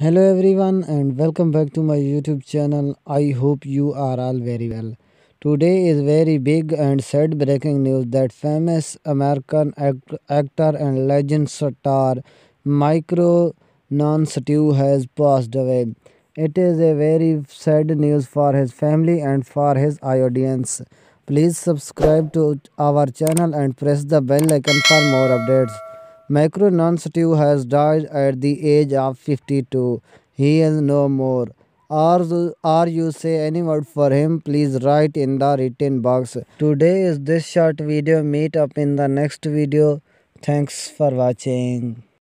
Hello everyone and welcome back to my YouTube channel. I hope you are all very well. Today is very big and sad breaking news that famous American act actor and legend star Micro Nontschew has passed away. It is a very sad news for his family and for his audience. Please subscribe to our channel and press the bell icon for more updates. Micro Nontschew has died at the age of 52. He is no more. Or, or you say any word for him, please write in the written box. Today is this short video. Meet up in the next video. Thanks for watching.